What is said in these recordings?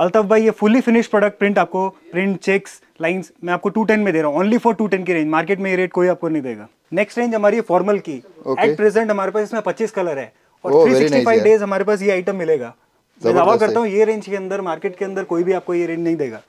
अल्ताफ भाई ये fully finish product print आपको प्रिंट चेक्स लाइंस मैं आपको टू टेन में दे रहा हूँ। ओनली फॉर टू टेन की रेंज मार्केट में ये रेट कोई आपको नहीं देगा। नेक्स्ट रेंज हमारी है फॉर्मल की। एट प्रेजेंट हमारे पास इसमें पच्चीस कलर है। और Oh, three very sixty nice days हमारे पास ये आइटम मिलेगा। मैं दावा करता हूँ ये रेंज के अंदर मार्केट के अंदर कोई भी आपको ये रेंज नहीं देगा।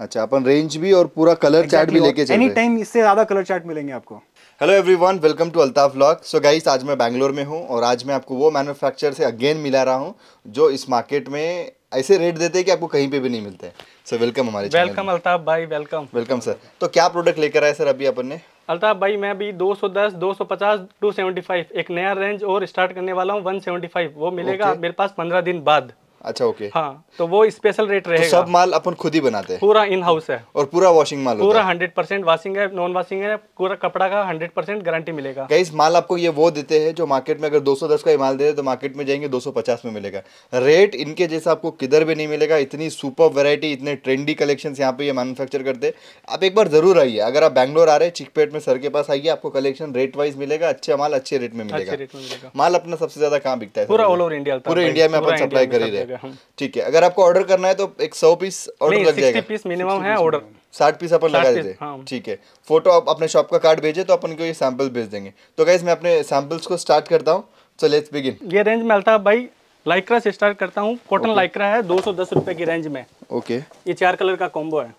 अच्छा अपन रेंज भी और पूरा कलर exactly, चार्ट भी लेके चल एनी टाइम इससे ज़्यादा कलर चार्ट मिलेंगे आपको। Hello everyone welcome to Altaf vlog so guys आज मैं बैंगलोर में हूँ और आज मैं आपको वो मैन्युफैक्चर से अगेन मिला रहा हूँ जो इस मार्केट में ऐसे रेट देते हैं कि आपको कहीं पे भी नहीं मिलते। सर वेलकम हमारे वेलकम अल्ताफ भाई वेलकम वेलकम सर तो क्या प्रोडक्ट लेकर आए सर अभी अपन ने? अल्ताफ भाई मैं अभी 210, 250, 275 एक नया रेंज और स्टार्ट करने वाला हूँ 175 वो मिलेगा मेरे पास 15 दिन बाद। अच्छा ओके हाँ तो वो स्पेशल रेट तो सब माल अपन खुद ही बनाते हैं? पूरा इन हाउस है। और पूरा वॉशिंग माल पूरा 100 परसेंट वॉशिंग है नॉन वॉशिंग है पूरा कपड़ा का 100 परसेंट गारंटी मिलेगा। कई माल आपको ये वो देते हैं जो मार्केट में अगर 210 का ही माल दे तो मार्केट में जाएँगे 250 में मिलेगा। रेट इनके जैसा आपको किधर भी नहीं मिलेगा इतनी सुपर वेरायटी इतने ट्रेंडी कलेक्शन यहाँ पे ये मैन्युफैक्चर करते हैं। आप एक बार ज़रूर आइए अगर आप बैंगलोर आ रहे हैं चिकपेट में सर के पास आइए आपको कलेक्शन रेट वाइज मिलेगा अच्छे माल अच्छे रेट में मिलेगा। माल अपना सबसे ज़्यादा कहाँ बिकता है? पूरा ऑल ओवर इंडिया पूरे इंडिया में अपन सप्लाई कर ही रहे सब हैं जगह, ठीक है अगर आपको ऑर्डर करना है तो एक सौ पीस ऑर्डर लग जाएगा। पीस मिनिमम है ऑर्डर साठ पीस अपन लगा देते हैं हाँ। ठीक है फ़ोटो आप अपने शॉप का कार्ड भेजे तो अपन को ये सैंपल भेज देंगे। तो गाइज़ मैं अपने सैंपल्स को स्टार्ट करता हूँ। सो लेट्स बिगिन ये रेंज में अल्ताफ भाई लाइक्रा से स्टार्ट करता हूँ। कॉटन लाइक्रा है दो सौ दस की रेंज में। ओके ये चार कलर का कॉम्बो है।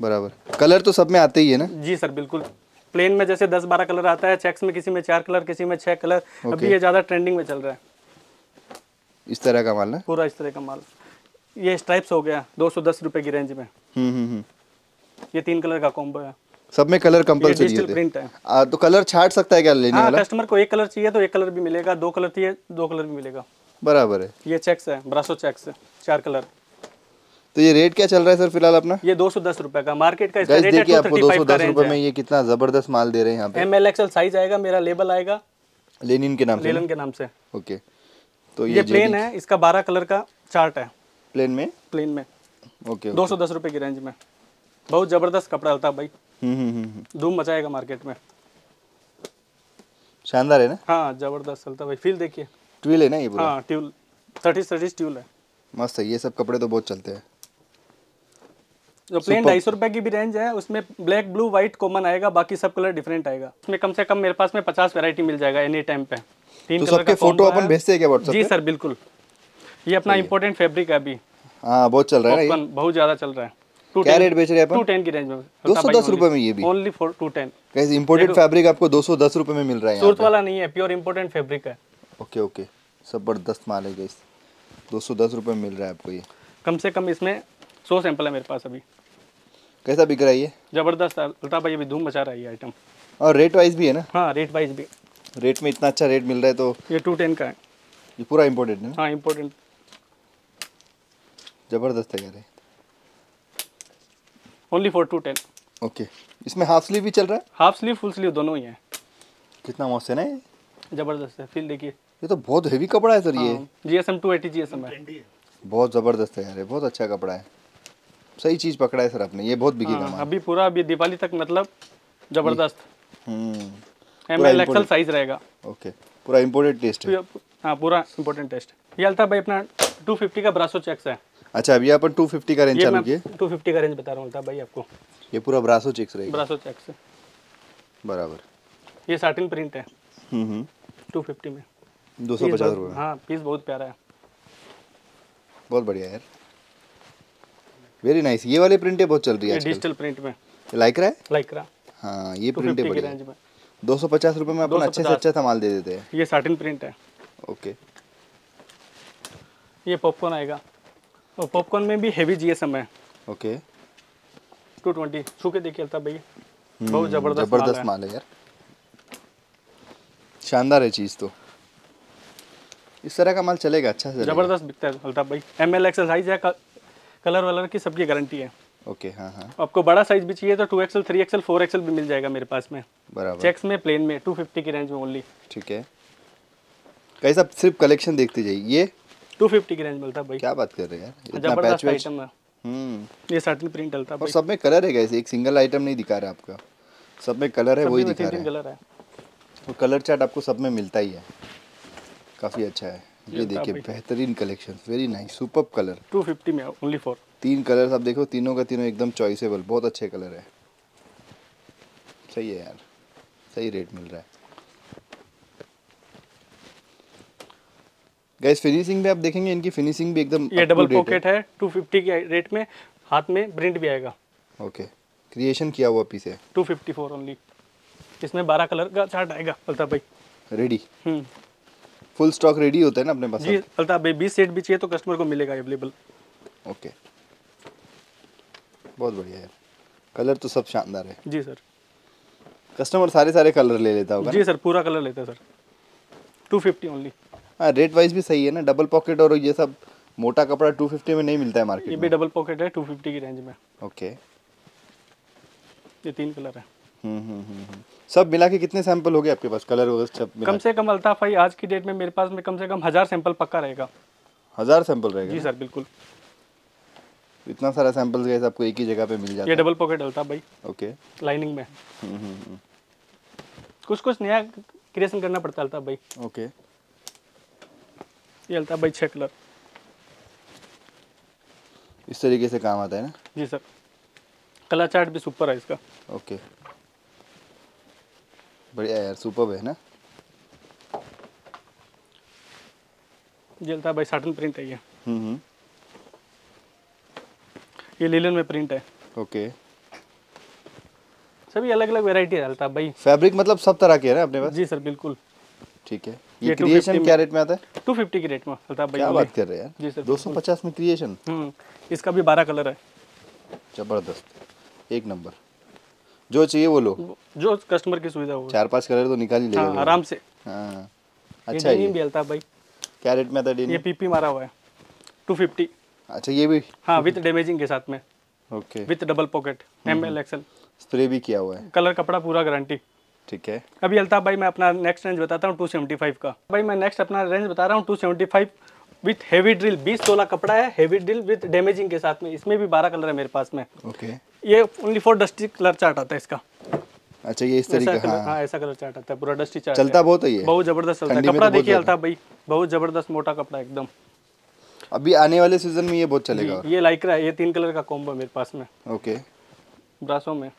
बराबर। कलर तो सब में आते ही है ना? जी सर बिल्कुल। प्लेन में जैसे दस बारह कलर आता है चेक्स में किसी में चार कलर किसी में छह कलर अभी ये ज़्यादा ट्रेंडिंग में चल रहा है। इस तरह का माल ना? पूरा इस तरह का माल। ये स्ट्राइप्स हो गया दो सौ दस रुपये की रेंज में। हम्म हम्म हम्म। ये तीन कलर का कॉम्बो है। सब में कलर कंपलसरी होते प्रिंट है। आ, तो कलर छाट सकता है क्या लेने हाँ वाला? कस्टमर को एक कलर चाहिए तो एक कलर भी मिलेगा दो कलर चाहिए दो कलर भी मिलेगा। बराबर है। ये चेक्स है ब्रासो चेक्स है चार कलर तो ये रेट क्या चल रहा है सर फ़िलहाल अपना? ये दो सौ दस रुपये का। मार्केट का गाइस रेट है देखिए आपको दो सौ दस रुपये में ये कितना ज़बरदस्त माल दे रहे हैं यहाँ पे। एम एल एक्सएल साइज़ आएगा मेरा लेबल आएगा। लेनिन के नाम से लेलन के नाम से। ओके तो ये ये प्लेन है इसका बारह कलर का चार्ट है। प्लेन में? प्लेन में। ओके दो सौ दस रुपये की रेंज में। बहुत ज़बरदस्त कपड़ा होता है भाई। हम्म हम्म हम्म। धूम मचाएगा मार्केट में। शानदार है ना? हाँ ज़बरदस्त चलता भाई। फील देखिए। ट्विल है ना ये पूरा? हाँ ट्यूल थर्टी थर्टी ट्यूल है। मस्त है ये सब कपड़े तो बहुत चलते हैं। जो प्लेन ढाई सौ रुपये की भी रेंज है उसमें ब्लैक ब्लू व्हाइट कॉमन आएगा बाकी सब कलर डिफरेंट आएगा। उसमें कम से कम मेरे पास में पचास वेरायटी मिल जाएगा एनी टाइम पे। तीन तो सबके फ़ोटो अपन भेजते हैं क्या व्हाट्सएप जी सर बिल्कुल। ये अपना इम्पोर्टेंट फैब्रिक है अभी। हाँ बहुत चल रहा है बहुत ज़्यादा चल रहा है। क्या रेट बेच रहे हैं टू टेन की रेंज में। दो सौ दस रुपये में ये भी। ओनली फॉर टू टेन कैसे इम्पोर्टेड फैब्रिक आपको दो सौ दस में मिल रहा है सूरत वाला नहीं है प्योर इम्पोर्टेंट फैब्रिक है। Okay okay. ज़बरदस्त माल है गाइस दो सौ दस रुपये में मिल रहा है आपको ये। कम से कम इसमें सौ सैंपल है मेरे पास अभी। कैसा बिक रहा है ये? ज़बरदस्त अल्ताफ भाई अभी धूम मचा रहा है ये आइटम और रेट वाइज भी है ना? हाँ रेट वाइज भी। रेट में इतना अच्छा रेट मिल रहा है तो ये टू टेन का है। ये पूरा इम्पोर्टेड है ना? हाँ इम्पोर्टेंट ज़बरदस्त है यार only for two ten okay इसमें हाफ़ स्लीव भी चल रहा है? हाफ़ स्लीव फुल स्लीव दोनों ही हैं। कितना मस्त है ना ये। ज़बरदस्त है फील देखिए। ये तो बहुत हेवी कपड़ा है सर ये। G S M two eighty G S M है। बहुत ज़बरदस्त है यार ये बहुत अच्छा कपड़ा है। सही चीज़ पकड़ा है सर आपने ये बहुत बिकेगा हाँ, अभी पूरा अभी दिवाली तक मतलब ज़बरदस्त। हम्म। एम एल साइज़ रहेगा। ओके पूरा इम्पोर्टेड टेस्ट है। हाँ पूरा इम्पोर्टेंट टेस्ट ये अल्ताफ भाई अपना टू फिफ्टी का ब्रासो चेक्स है। अच्छा अभी अपन टू फिफ्टी का रेंज चालू किए। टू फिफ्टी का रेंज बता रहा हूँ अल्ताफ भाई आपको। ये पूरा ब्रासो चेक्स रहेगा। ब्रासो चेक्स है। बराबर। ये साटिन प्रिंट है। हम्म हम्म। टू फिफ्टी में। दो सौ पचास रुपये हाँ पीस बहुत प्यारा है। बहुत बढ़िया यार। वेरी नाइस ये वाले प्रिंटें बहुत चल रही है डिजिटल प्रिंट में। लाइक रहा है? लाइक्रा हाँ ये टू प्रिंटें बढ़िया रेंज में। दो सौ पचास रुपये में अपन अच्छे से अच्छा सामान दे देते हैं। ये साटिन प्रिंट है। ओके ये पॉपकॉर्न आएगा। और पॉपकॉर्न में भी हेवी जीएसएम है। ओके टू ट्वेंटी छू के देखिए अल्ताफ भैया बहुत ज़बरदस्त ज़बरदस्त माल है। यार। शानदार है चीज़ तो। इस तरह का माल चलेगा अच्छा से ज़बरदस्त बिकता है अल्ताफ भाई। एम एल एक्सएल साइज़ है कलर वलर की सबकी गारंटी है। ओके हाँ हाँ। आपको बड़ा साइज़ भी चाहिए तो two XL three XL four XL भी मिल जाएगा मेरे पास में। बराबर। चेक्स में प्लेन में टू फिफ्टी की रेंज में ओनली ठीक है। कैसा सिर्फ़ कलेक्शन देखते जाइए। ये टू फिफ्टी की रेंज में अल्ताफ भाई। क्या बात कर रहे हैं यार इतना पैच वैच। आइटम है। हम्म। ये साटिन प्रिंट अल्ताफ और सब में कलर है कैसे एक सिंगल आइटम नहीं दिखा रहा आपका। सब में कलर है वही दिखा रहा है। कलर है। तो कलर चार्ट आपको सब में मिलता ही है। काफ़ी अच्छा है। ये देखिए बेहतरीन collection very nice super colour two fifty में ओनली फॉर तीन कलर आप देखो तीनों का तीनों एकदम चॉइसेबल बहुत अच्छे कलर है। सही है यार सही रेट मिल रहा है। गैस फिनिशिंग में आप देखेंगे इनकी फिनिशिंग भी एकदम ये डबल पॉकेट है। टू फिफ्टी के रेट में हाथ में प्रिंट भी आएगा। ओके क्रिएशन किया हुआ पीस है। टू फिफ्टी फोर ओनली इसमें बारह कलर का चार्ट आएगा अल्ताफ भाई। रेडी फुल स्टॉक रेडी होता है ना अपने पास जी अल्ताफ भाई बीस सेट भी चाहिए तो कस्टमर को मिलेगा अवेलेबल ओके बहुत बढ़िया है। कलर तो सब शानदार है। जी सर। कस्टमर सारे सारे कलर ले लेता होगा जी सर पूरा कलर लेते हैं सर। टू फिफ्टी ओनली हाँ रेट वाइज भी सही है ना? डबल पॉकेट और ये सब मोटा कपड़ा 250 में नहीं मिलता है मार्केट ये भी डबल पॉकेट है टू फिफ्टी की रेंज में। ओके ये तीन कलर है। हम्म हम्म हम्म। सब मिला के कितने सैंपल हो गए आपके पास? कलर वगैरह सब कम से कम अल्ताफ भाई आज की डेट में मेरे पास में कम से कम हज़ार सैंपल पक्का रहेगा। हज़ार सैंपल रहेगा जी सर बिल्कुल। इतना सारा सैंपल गए आपको एक ही जगह पे मिल जाता ये डबल पॉकेट अल्ताफ भाई। ओके लाइनिंग में। हम्म हम्म हम्म। कुछ कुछ नया क्रिएशन करना पड़ता है भाई। ओके ये अल्ताफ भाई छः कलर। इस तरीके से काम आता है ना? जी सर। कलर चार्ट भी सुपर है इसका। ओके बढ़िया यार सुपर है ना? ये अल्ताफ भाई साटन प्रिंट है ये। हम्म हम्म। ये लीलन में प्रिंट है। ओके सभी अलग अलग वेराइटी है अल्ताफ भाई। फैब्रिक मतलब सब तरह के है ना अपने पास? जी सर बिल्कुल। ठीक है। ये क्रिएशन क्या रेट में आता है? टू फिफ्टी की रेट में अल्ताफ भाई। क्या बात कर रहे हैं जी सर, 250 में क्रिएशन हम्म इसका भी बारह कलर है। ज़बरदस्त। एक नंबर। जो चाहिए वो लो। जो कस्टमर की सुविधा हो। चार पाँच कलर तो निकाल ही लेगा हाँ आराम से। हाँ। अच्छा ये। भी अल्ताफ भाई। क्या रेट में आता है ये पीपी मारा हुआ है। टू फिफ्टी अच्छा ये भी हाँ विथ डैमेजिंग के साथ में। Okay with double pocket M L XL spray भी किया हुआ है। कलर कपड़ा पूरा गारंटी ठीक है। अभी अल्ताफ भाई मैं अपना नेक्स्ट रेंज बताता हूँ टू सेवेंटी फाइव का। भाई मैं नेक्स्ट अपना रेंज बता रहा हूँ two seventy five with heavy drill बीस तोला कपड़ा है हैवी ड्रिल विथ डैमेजिंग के साथ में। इसमें भी बारह कलर है मेरे पास में। ओके ये only for dusty colour chart आता है इसका। अच्छा ये इस तरीके कलर हाँ। हाँ ऐसा कलर चार्ट आता है पूरा डस्टी चार्ट चलता बहुत है ये। बहुत ज़बरदस्त चलता है। तो कपड़ा देखिए। अल्ताफ भाई बहुत ज़बरदस्त मोटा कपड़ा एकदम। अभी आने वाले सीज़न में ये बहुत चलेगा। ये लाइक्रा है ये तीन कलर का कॉम्बो मेरे पास में। ओके ब्रासों में।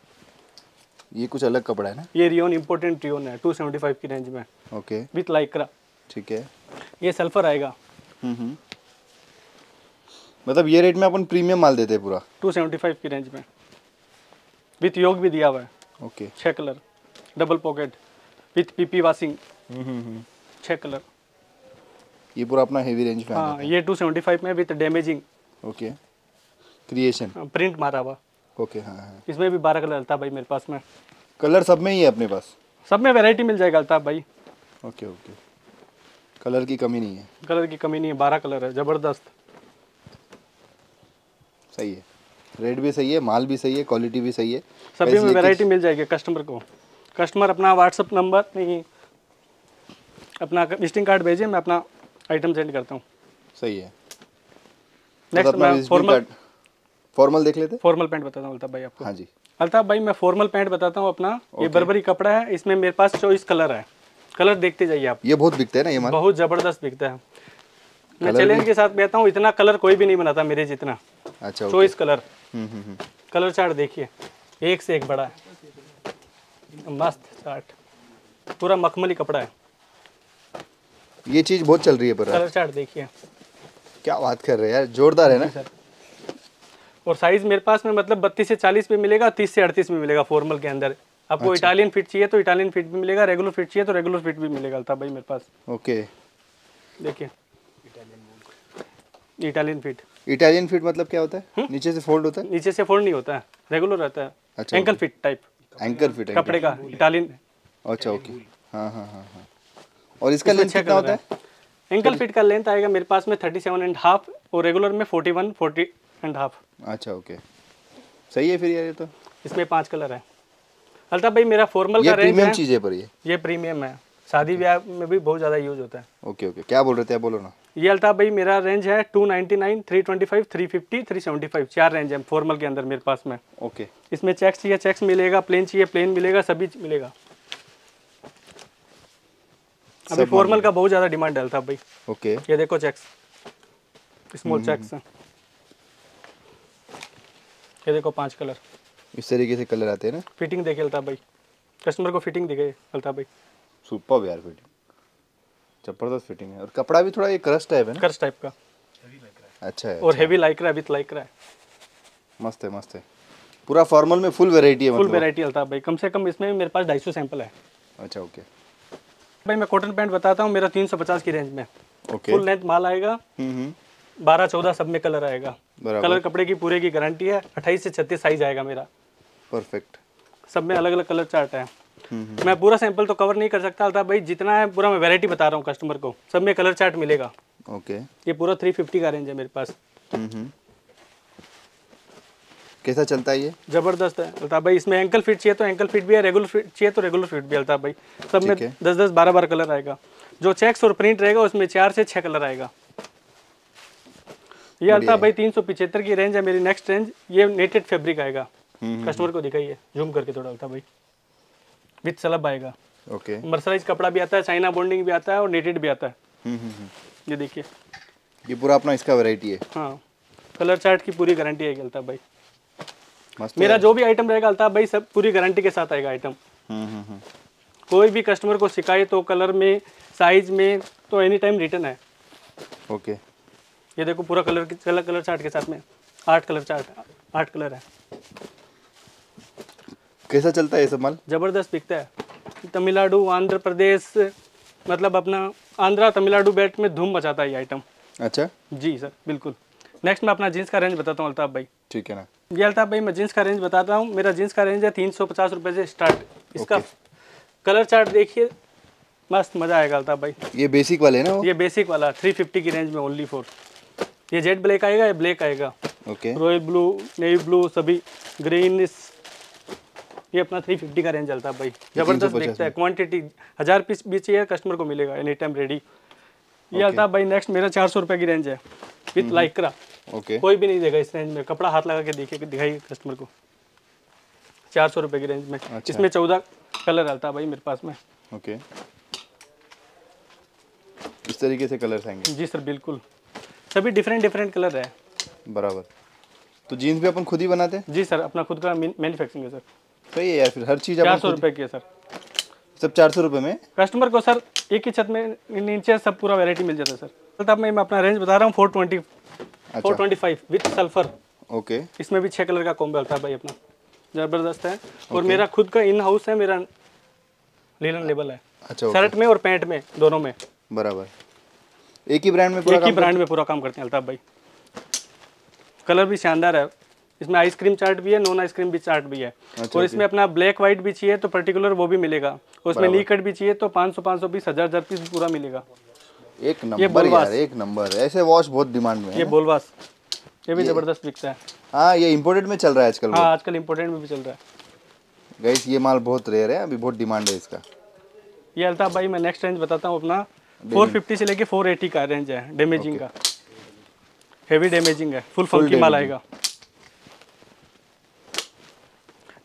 ये कुछ अलग कपड़ा है ना? ये रियोन इम्पोर्टेंट रियोन है टू सेवेंटी फाइव की रेंज में। ओके विथ लाइक्रा ठीक है। ये सल्फ़र आएगा। हम्म हम्म। मतलब ये रेट में अपन प्रीमियम माल देते हैं पूरा। टू सेवेंटी फाइव की रेंज में। विथ योग भी दिया हुआ है। ओके छः colour double pocket with PP washing. छः कलर ये पूरा अपना हेवी रेंज में हाँ ये टू सेवेंटी फाइव में with damaging okay creation print मारा हुआ। ओके हाँ हाँ। इसमें भी बारह कलर अल्ताफ भाई मेरे पास में। कलर सब में ही है अपने पास? सब में वैरायटी मिल जाएगा अल्ताफ भाई। ओके ओके कलर की कमी नहीं है। कलर की कमी नहीं है बारह कलर है ज़बरदस्त। सही है। रेट भी सही है माल भी सही है क्वालिटी भी सही है। सभी में वैरायटी मिल जाएगी कस्टमर को। कस्टमर अपना व्हाट्सअप नंबर नहीं अपना विजिटिंग कार्ड भेजिए मैं अपना आइटम सेंड करता हूँ। सही है। नेक्स्ट मैं फॉर्मल फॉर्मल देख लेते? फॉर्मल पैंट बताता हूँ अल्ताफ भाई आपको। हाँ जी। अल्ताफ भाई मैं फॉर्मल पैंट बताता हूँ अपना। ये बर्बरी कपड़ा है इसमें मेरे पास चौबीस कलर है। कलर देखते जाइए आप। ये बहुत बिकते है ना ये माल बहुत ज़बरदस्त बिकता है। मैं चैलेंज के साथ कहता हूँ इतना कलर कोई भी नहीं बनाता मेरे जितना। अच्छा चौबीस कलर कलर चार्ट देखिए। एक से एक बड़ा है। मस्त चार्ट पूरा मखमली कपड़ा है। ये चीज़ बहुत चल रही है पर कलर चार्ट देखिए। क्या बात कर रहे हैं यार जोरदार है ना? सर। और साइज़ मेरे पास में मतलब बत्तीस से चालीस में मिलेगा तीस से अड़तीस में मिलेगा फॉर्मल के अंदर। आपको अच्छा। इटालियन फिट चाहिए तो इटालियन फिट भी मिलेगा रेगुलर फिट चाहिए तो रेगुलर फिट भी मिलेगा अल्ताफ भाई मेरे पास। ओके। देखिए। इटालियन फिट इटालियन फिट मतलब क्या होता है? नीचे से फोल्ड होता है? नीचे से फोल्ड नहीं होता है रेगुलर रहता है। अच्छा, ankle fit type ankle fit कपड़े का इटालियन अच्छा ओके हाँ हाँ हाँ हाँ। और इसका लेंथ कितना होता है? एंकल फिट का लेंथ आएगा मेरे पास में थर्टी सेवन एंड हाफ़ और रेगुलर में forty one forty and half अच्छा ओके सही है फिर यार ये तो? इसमें पाँच कलर है। अल्ताफ भाई मेरा फॉर्मल का रेंज प्रीमियम है। चीज़ है पर ये ये प्रीमियम है। शादी ब्याह में भी बहुत ज़्यादा यूज़ होता है। ओके ओके क्या बोल रहे थे आप? बोलो ना। ये अल्ताफ भाई मेरा रेंज है two ninety nine three twenty five three fifty three seventy five चार रेंज है फॉर्मल के अंदर मेरे पास में। ओके इसमें चेक्स चाहिए चेक्स मिलेगा प्लेन चाहिए प्लेन मिलेगा सभी मिलेगा। अभी फॉर्मल का बहुत ज़्यादा डिमांड है अल्ताफ भाई। ओके। ये देखो चेक्स स्मॉल चेक्स ये देखो पाँच कलर इस तरीके से कलर आते हैं ना। फिटिंग देखे अल्ताफ भाई। कस्टमर को फिटिंग दिखे अल्ताफ भाई। सुपर यार फिटिंग ज़बरदस्त फिटिंग है। और कपड़ा भी थोड़ा ये क्रश टाइप है ना? कर्स टाइप का। अच्छा है और हैवी लाइक्रा विथ लाइक्रा है मस्त है मस्त है। पूरा फॉर्मल में फुल वैरायटी है फुल मतलब। वेराइटी अल्ताफ भाई। कम से कम इसमें मेरे पास ढाई सौ सैंपल है। अच्छा ओके भाई मैं कॉटन पैंट बताता हूँ मेरा तीन सौ पचास की रेंज में। ओके फुल लेंथ माल आएगा। हम्म हम्म। बारह चौदह सब में कलर आएगा। कलर कपड़े की पूरे की गारंटी है अट्ठाईस से छत्तीस साइज़ आएगा मेरा। परफेक्ट सब में अलग अलग कलर चार्ट है मैं पूरा सैंपल तो कवर नहीं कर सकता था भाई जितना है पूरा मैं वैरायटी बता रहा हूँ कस्टमर को। सब में कलर चार्ट मिलेगा। ओके ये पूरा थ्री फिफ्टी का रेंज है मेरे पास। हम्म। कैसा चलता है ये? ज़बरदस्त है। अल्ताफ भाई इसमें एंकल फिट चाहिए तो एंकल फिट भी है रेगुलर फिट चाहिए तो रेगुलर फिट भी अल्ताफ भाई। सब में दस दस बारह बारह कलर आएगा। जो चेक्स और प्रिंट रहेगा उसमें चार से छः कलर आएगा। ये अल्ताफ भाई तीन सौ पिछहत्तर की रेंज है मेरी नेक्स्ट रेंज ये नेटेड फैब्रिक आएगा। हम्म कस्टमर को दिखाइए जूम करके थोड़ा अल्ताफ भाई। विथ सलब आएगा। ओके। मर्सराइज कपड़ा भी आता है चाइना बॉन्डिंग भी आता है और नेटेड भी आता है। हम्म हम्म हम्म। ये देखिए। ये पूरा अपना इसका वैरायटी है। हाँ। कलर चार्ट की पूरी गारंटी है अल्ताफ भाई। मेरा जो भी आइटम रहेगा अल्ताफ भाई सब पूरी गारंटी के साथ आएगा आइटम हम्म हम्म हम्म। कोई भी कस्टमर को शिकायत हो कलर में साइज़ में तो एनी टाइम रिटर्न है। ओके ये देखो पूरा कलर कलर कलर चार्ट के साथ में। आठ कलर चार्ट आठ कलर है। कैसा चलता है ये सब माल? ज़बरदस्त बिकता है। तमिलनाडु आंध्र प्रदेश मतलब अपना आंध्रा तमिलनाडु बेल्ट में धूम मचाता है ये आइटम अच्छा। जी सर बिल्कुल। नेक्स्ट मैं अपना जीन्स का रेंज बताता हूँ अल्ताफ भाई। ठीक है ना। ये अल्ताफ भाई मैं जीन्स का रेंज बताता हूँ। मेरा जीन्स का रेंज है तीन सौ पचास रुपये से स्टार्ट इसका कलर चार्ट देखिए मस्त मज़ा आएगा अल्ताफ भाई। ये बेसिक वाले है ना ये बेसिक वाला थ्री फिफ्टी की रेंज में ओनली फोर ये जेट ब्लैक आएगा ये ब्लैक आएगा। Okay royal blue navy blue सभी ग्रीन ये अपना थ्री फिफ्टी का रेंज चलता है भाई। ज़बरदस्त 350 दिखता है। क्वांटिटी हज़ार पीस चाहिए कस्टमर को मिलेगा एनी टाइम रेडी ये है भाई नेक्स्ट मेरा चार सौ रुपये की रेंज है विथ लाइक्रा ओके कोई भी नहीं देगा इस रेंज में। कपड़ा हाथ लगा के देखिए दिखाइए कस्टमर को। चार सौ रुपये की रेंज में। अच्छा। इसमें चौदह कलर आता है भाई मेरे पास में। ओके इस तरीके से कलर्स आएँगे। जी सर बिल्कुल। सभी डिफरेंट डिफरेंट कलर है। बराबर। तो जीन्स भी अपन खुद ही बनाते हैं? जी सर अपना खुद का मैन्युफैक्चरिंग है सर। सही है यार फिर हर चीज़ चार सौ रुपये की है सर। सब चार सौ रुपये में? कस्टमर को सर एक ही छत में नीचे सब पूरा वैरायटी मिल जाता है सर। तब मैं मैं अपना रेंज बता रहा हूँ four twenty four twenty five with sulphur. Okay. इसमें भी छः कलर का कॉम्बो होता है भाई अपना। ज़बरदस्त है। और मेरा खुद का इन हाउस है मेरा लीलन लेबल है। अच्छा शर्ट में और पैंट में दोनों में। बराबर। एक ही ब्रांड में पूरा एक ही ब्रांड में पूरा काम करते हैं अल्ताफ भाई। कलर भी शानदार है। इसमें आइसक्रीम चार्ट भी है नॉन आइसक्रीम भी चार्ट भी है। अच्छा, और इसमें अपना ब्लैक व्हाइट भी चाहिए तो पर्टिकुलर वो भी मिलेगा। और उसमें। नी कट भी चाहिए तो 500 500 बीस हज़ार हज़ार पीस पूरा मिलेगा। एक नंबर यार एक नंबर। ऐसे वॉश बहुत डिमांड में ये बोलवास ये भी ज़बरदस्त बिकता है। हाँ ये इम्पोर्टेड में चल रहा है आजकल हाँ आजकल इम्पोर्टेंट में भी चल रहा है। गाइस ये माल बहुत रेयर है अभी बहुत डिमांड है इसका। ये अल्ताफ भाई मैं नेक्स्ट रेंज बताता हूँ अपना। 450 से लेके 480 का रेंज है डैमेजिंग का। हेवी डैमेजिंग है फुल फंकी माल आएगा।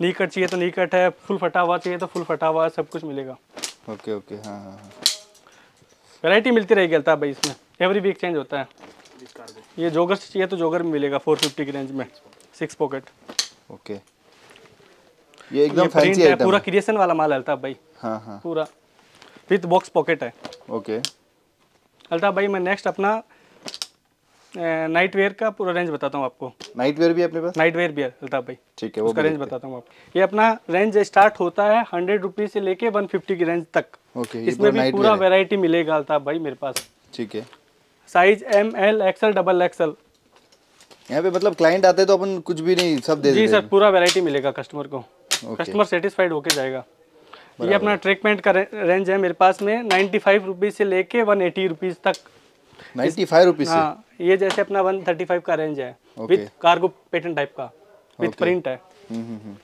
नी कट चाहिए तो नी कट है फुल फटा हुआ चाहिए तो फुल फटा हुआ सब कुछ मिलेगा। ओके ओके हाँ हाँ हाँ। वैरायटी मिलती रहेगी अल्ताफ भाई इसमें। एवरी वीक चेंज होता है। ये जोगर से चाहिए तो जोगर में मिलेगा 450 की रेंज में। सिक्स पॉकेट ओके ये एकदम फैंसी है पूरा क्रिएशन वाला माल है अल्ताफ भाई। हाँ हाँ। पूरा। विथ बॉक्स पॉकेट है। ओके अल्ताफ भाई मैं नेक्स्ट अपना नाइट वेयर का पूरा रेंज बताता हूँ आपको। नाइट वेयर भी अपने पास? नाइट वेयर भी है अल्ताफ भाई। ठीक है वो उसका रेंज बताता हूँ आपको। ये अपना रेंज स्टार्ट होता है हंड्रेड रुपीज़ से लेके वन फिफ्टी की रेंज तक। ओके इसमें पूरा भी पूरा वैरायटी मिलेगा अल्ताफ भाई मेरे पास। ठीक है। Size M L XL double XL यहाँ पे मतलब क्लाइंट आते तो अपन कुछ भी नहीं सब दे जी सर पूरा वैरायटी मिलेगा कस्टमर को। कस्टमर सेटिस्फाइड होके जाएगा। ये अपना ट्रीटमेंट का रेंज है मेरे पास में नाइन्टी फाइव रुपीज़ से लेके वन एटी रुपीज़ तक। नाइन्टी फाइव रुपीज़ हाँ। ये जैसे अपना वन थर्टी फाइव का रेंज है। विथ कार्गो पैटर्न टाइप का ओके। प्रिंट है। हम्म, हम्म, हम्म,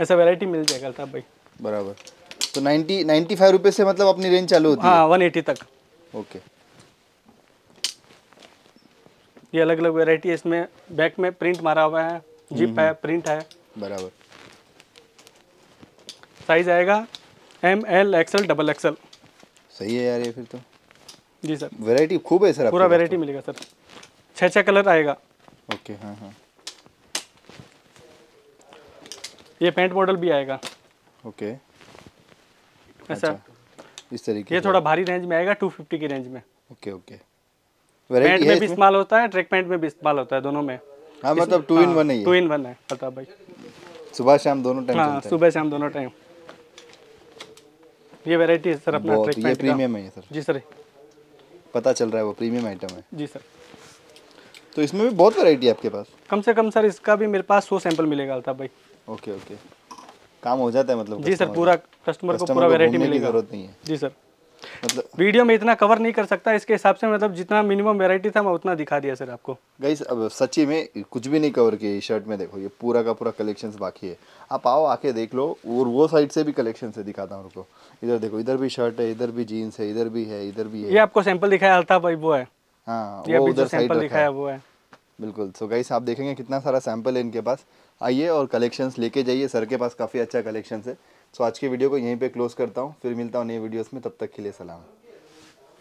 ऐसा वैरायटी मिल जाएगा अल्ताफ भाई। बराबर। तो नाइन्टी नाइन्टी फाइव रुपीज़ से मतलब अपनी रेंज चालू होती हाँ वन एटी तक। ओके ये अलग अलग वैरायटी है इसमें बैक में प्रिंट मारा हुआ है जिप है प्रिंट है। बराबर। साइज़ आएगा M L XL double XL सही है यार ये फिर तो। जी सर। वैरायटी खूब है सर पूरा वैरायटी मिलेगा सर। छः छः कलर आएगा। ओके हाँ हाँ। ये पैंट मॉडल भी आएगा। ओके ऐसा इस तरीके ये थोड़ा भारी रेंज में आएगा 250 की रेंज में। ओके ओके पैंट है में भी इस्तेमाल होता है ट्रैक पैंट में भी इस्तेमाल होता है दोनों में। हाँ मतलब टू इन वन है टू इन वन है पता भाई। सुबह शाम दोनों टाइम हाँ सुबह शाम दोनों टाइम ये वैरायटी है सर अपना ट्रैक ये पैंट का। प्रीमियम है ये सर। जी सर। पता चल रहा है वो प्रीमियम आइटम है। जी सर। तो इसमें भी बहुत वैरायटी है आपके पास? कम से कम सर इसका भी मेरे पास सौ सैंपल मिलेगा अल्ताफ भाई। ओके ओके काम हो जाता है मतलब जी सर पूरा कस्टमर को पूरा वैरायटी मिलेगी। ज़रूरत नहीं है। जी सर। मतलब वीडियो में इतना कवर नहीं कर सकता इसके हिसाब से मतलब जितना मिनिमम वैरायटी था मैं उतना दिखा दिया सर आपको। गाइस अब सच्ची में कुछ भी नहीं कवर किया शर्ट में देखो ये पूरा का पूरा कलेक्शंस बाकी है। आप आओ आके देख लो और वो साइड से भी कलेक्शन से दिखाता हूँ रुको इधर देखो इधर भी शर्ट है इधर भी जीन्स है इधर भी है इधर भी है। ये है आपको सैंपल दिखाया अल्ताफ भाई वो है। हाँ वो उधर सैंपल दिखाया वो है। बिल्कुल सो गाइस आप देखेंगे कितना सारा सैंपल है इनके पास। आइए और कलेक्शंस लेके जाइए सर के पास काफ़ी अच्छा कलेक्शंस है। सो आज की वीडियो को यहीं पे क्लोज करता हूँ। फिर मिलता हूँ नई वीडियोस में। तब तक के लिए सलाम।